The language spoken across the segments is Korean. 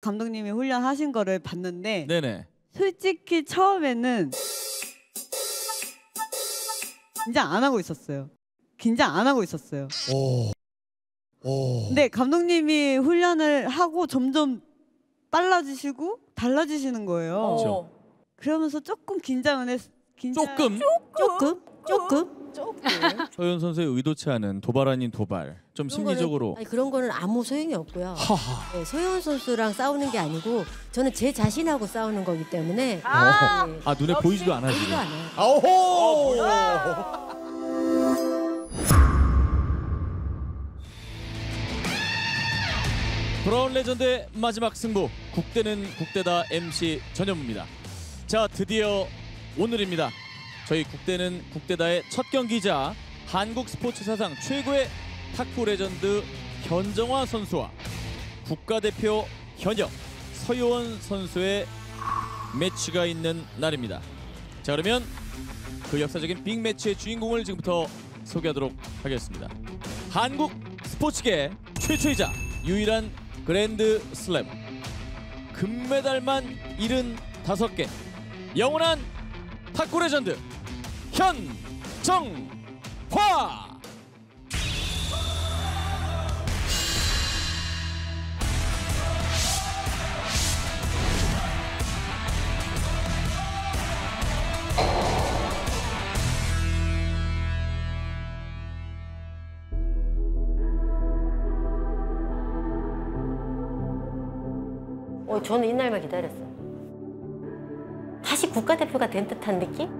감독님이 훈련하신 거를 봤는데 네네. 솔직히 처음에는 긴장 안 하고 있었어요. 긴장 안 하고 있었어요. 오. 오. 근데 감독님이 훈련을 하고 점점 빨라지시고 달라지시는 거예요. 그렇죠. 그러면서 조금 긴장은 했. 긴장... 조금 조금 조금 서현 선수의 의도치 않은 도발 아닌 도발. 좀 그런 심리적으로 아니, 그런 거는 아무 소용이 없고요. 네, 소영 선수랑 싸우는 게 아니고 저는 제 자신하고 싸우는 거기 때문에 아, 네, 아 눈에 보이지도 않아 지금. 않아요. 아오호. 브라운 레전드의 마지막 승부 국대는 국대다 MC 전현무입니다. 자 드디어 오늘입니다. 저희 국대는 국대다의 첫 경기자 한국 스포츠 사상 최고의 탁구 레전드 현정화 선수와 국가대표 현역 서효원 선수의 매치가 있는 날입니다. 자 그러면 그 역사적인 빅매치의 주인공을 지금부터 소개하도록 하겠습니다. 한국 스포츠계 최초이자 유일한 그랜드 슬램 금메달만 75개 영원한 탁구 레전드 현정화 어, 저는 이날만 기다렸어요. 다시 국가대표가 된 듯한 느낌?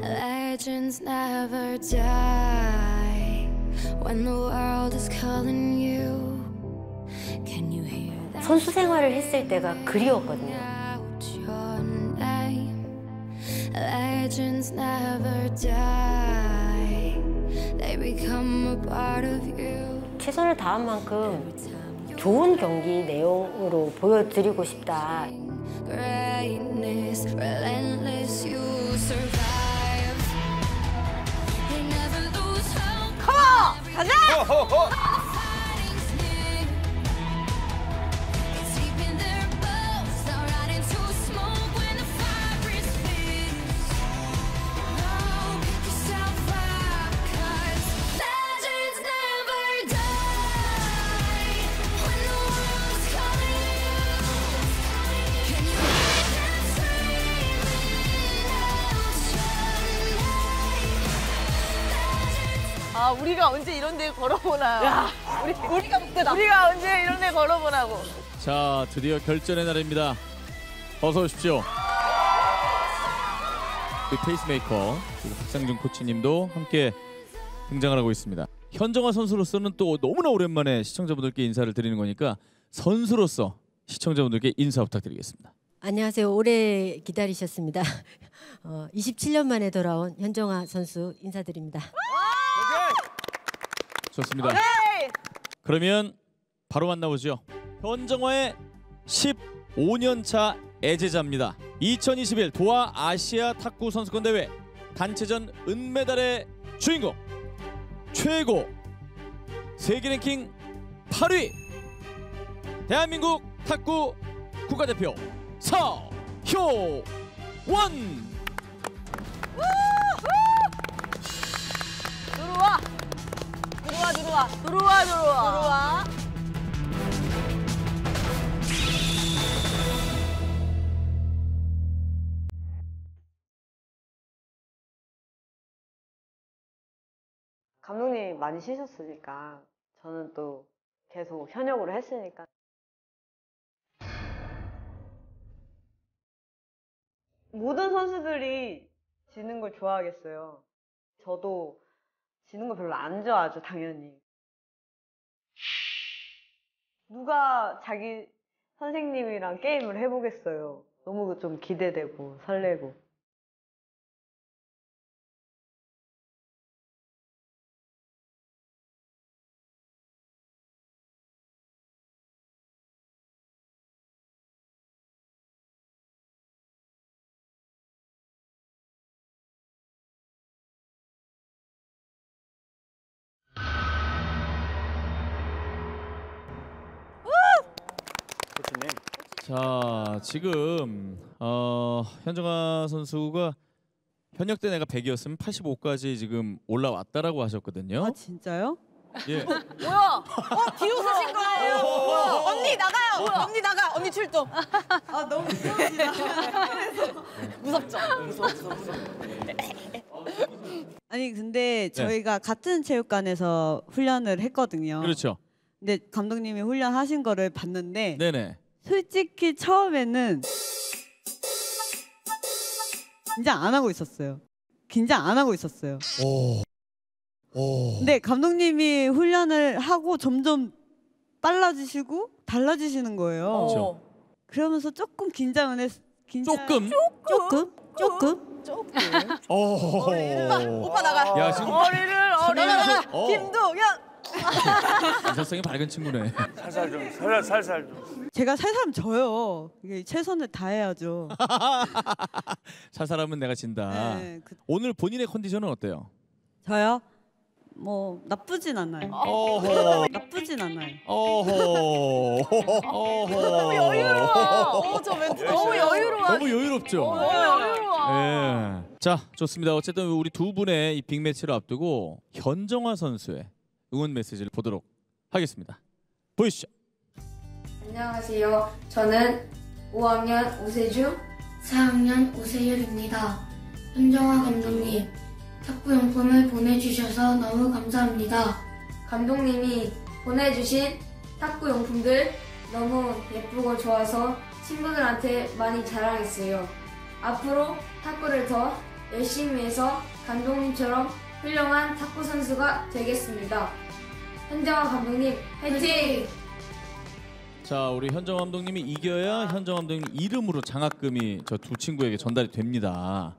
Legends never die when the world is calling you. Can you hear that? 선수 생활을 했을 때가 그리웠거든요. Legends never die. They become a part of you. 최선을 다한 만큼 좋은 경기 내용으로 보여드리고 싶다. Greatness, relentless, you survive. On, fighting's 우리가 언제 이런 데 걸어보나요? 우리, 우리가 국대다. 우리가 언제 이런 데 걸어보나고. 자 드디어 결전의 날입니다 어서 오십시오 우리 페이스메이커 그리고 박상준 코치님도 함께 등장을 하고 있습니다 현정화 선수로서는 또 너무나 오랜만에 시청자분들께 인사를 드리는 거니까 선수로서 시청자분들께 인사 부탁드리겠습니다 안녕하세요. 오래 기다리셨습니다. 어, 27년 만에 돌아온 현정화 선수 인사드립니다. 좋습니다 그러면 바로 만나보죠. 현정화의 15년차 애제자입니다. 2021 도하 아시아 탁구 선수권 대회 단체전 은메달의 주인공 최고 세계 랭킹 8위 대한민국 탁구 국가대표 서효원 들어와. 들어와 들어와. 들어와 들어와. 들어와. 감독님이 많이 쉬셨으니까 저는 또 계속 현역으로 했으니까 모든 선수들이 지는 걸 좋아하겠어요. 저도 지는 거 별로 안 좋아하죠, 당연히. 누가 자기 선생님이랑 게임을 해보겠어요. 너무 좀 기대되고 설레고. 자 지금 어, 현정아 선수가 현역 때 내가 100이었으면 85까지 지금 올라왔다라고 하셨거든요. 아 진짜요? 예. 뭐야? 어 비웃으신 거예요? 뭐야? 언니 나가요. 언니 나가. 언니 출동. 아 너무. 무섭죠? 무서워 무서워 무서워. 아니 근데 네. 저희가 같은 체육관에서 훈련을 했거든요. 그렇죠. 근데 감독님이 훈련하신 거를 봤는데 네네. 솔직히 처음에는 긴장 안 하고 있었어요. 긴장 안 하고 있었어요. 오. 오. 근데 감독님이 훈련을 하고 점점 빨라지시고 달라지시는 거예요. 그렇죠. 그러면서 조금 긴장은 했. 긴장... 조금. 조금 조금 조금. 오. 오빠 나가. 야 지금 어리를 어리를 어. 김동현. 인사성이 밝은 친구네. 살살 좀 살살 살살 좀. 제가 살 사람 저요. 이게 최선을 다해야죠. 살 사람은 내가 진다. 네, 그- 오늘 본인의 컨디션은 어때요? 저요? 뭐 나쁘진 않아요. 어허. 나쁘진 않아요. 어허. 어허. 여유로워. 어저 멘트 너무 여유로워. 너무 여유롭죠. 너무 여유로워. 예. 자, 좋습니다. 어쨌든 우리 두 분의 이 빅매치를 앞두고 현정화 선수의 응원 메시지를 보도록 하겠습니다. 보이시죠? 안녕하세요. 저는 5학년 우세중, 4학년 우세율입니다. 현정화 감독님, 탁구용품을 보내주셔서 너무 감사합니다. 감독님이 보내주신 탁구용품들 너무 예쁘고 좋아서 친구들한테 많이 자랑했어요. 앞으로 탁구를 더 열심히 해서 감독님처럼 훌륭한 탁구 선수가 되겠습니다. 현정화 감독님, 화이팅! 자, 우리 현정 감독님이 이겨야 현정 감독님 이름으로 장학금이 저 두 친구에게 전달이 됩니다.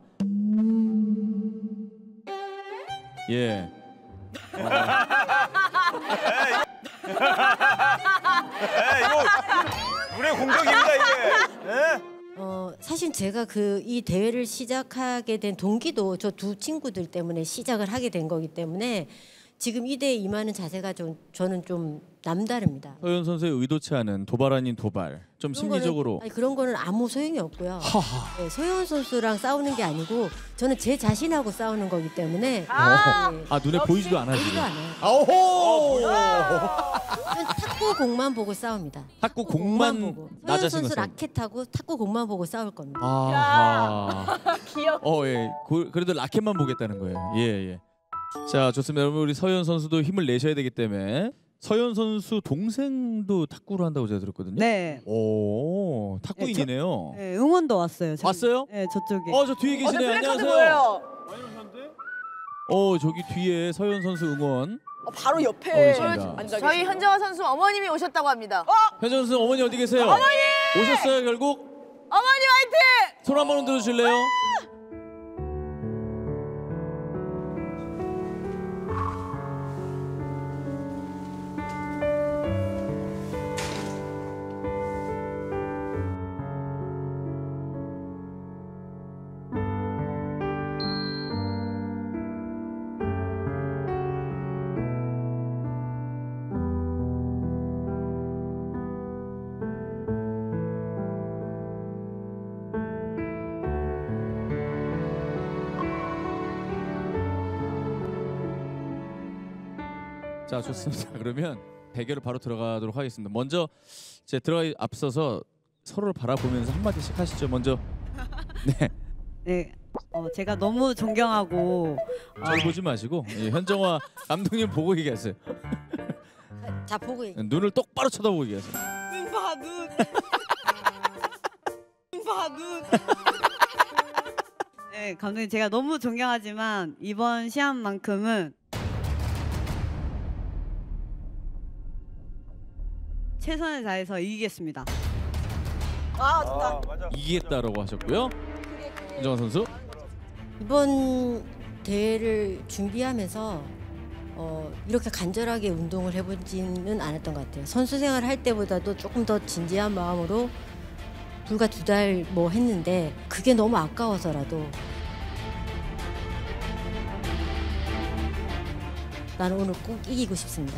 예. 에 이거 우리의 공격입니다 이게. 에? 어, 사실 제가 그 이 대회를 시작하게 된 동기도 저 두 친구들 때문에 시작을 하게 된 거기 때문에 지금 이 대회에 임하는 자세가 좀 저는 좀 남다릅니다. 서현 선수의 의도치 않은 도발 아닌 도발. 좀 그런 심리적으로 거는, 아니, 그런 거는 아무 소용이 없고요. 네, 소연 선수랑 싸우는 게 아니고 저는 제 자신하고 싸우는 거기 때문에 아. 네, 아, 눈에 보이지도 않아 보지도 지금. 않아요. 아오호. 저는 탁구 공만 보고 싸웁니다. 탁구 공만 보고. 소연 낮아지는 선수 싸움. 라켓하고 탁구 공만 보고 싸울 겁니다. 아하. 귀엽. 어, 예. 고- 그래도 라켓만 보겠다는 거예요. 예, 예. 자, 좋습니다. 여러분 우리 서현 선수도 힘을 내셔야 되기 때문에 서현 선수 동생도 탁구를 한다고 제가 들었거든요. 네. 오, 탁구인이네요. 네, 응원도 왔어요. 저기. 왔어요? 네, 저쪽에. 어, 저 뒤에 어저 계시네요. 안녕하세요. 보여요. 어, 저기 뒤에 서현 선수 응원. 어, 바로 어, 옆에. 앉아 저희 현정화 선수 어머님이 오셨다고 합니다. 현정 선수 어머니 어디 계세요? 어머니! 오셨어요, 결국? 어머니 화이팅! 손 한번 흔들어 주실래요? 자, 좋습니다. 그러면 대결을 바로 들어가도록 하겠습니다. 먼저 제 들어가 앞서서 서로를 바라보면서 한 마디씩 하시죠. 먼저 네. 네. 어, 제가 너무 존경하고 어, 저를 보지 마시고 예, 현정화 감독님 보고 얘기하세요. 자 보고 얘기. 눈을 똑바로 쳐다보고 얘기하세요. 눈 봐 눈. 눈 봐 눈. 네, 감독님 제가 너무 존경하지만 이번 시합만큼은 최선을 다해서 이기겠습니다. 아 좋다. 아. 이기겠다라고 하셨고요. 현정화 선수. 이번 대회를 준비하면서 어, 이렇게 간절하게 운동을 해보지는 않았던 것 같아요. 선수 생활 할 때보다도 조금 더 진지한 마음으로 불과 두 달 뭐 했는데 그게 너무 아까워서라도 나는 오늘 꼭 이기고 싶습니다.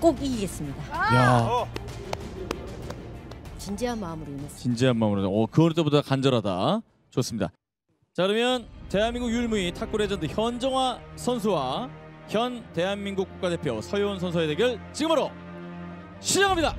꼭 이기겠습니다. 야. 어. 진지한 마음으로 임했습니다. 진지한 마음으로. 어, 그 어느 때보다 간절하다. 좋습니다. 자 그러면 대한민국 유일무이 탁구 레전드 현정화 선수와 현 대한민국 국가대표 서효원 선수의 대결 지금으로 시작합니다.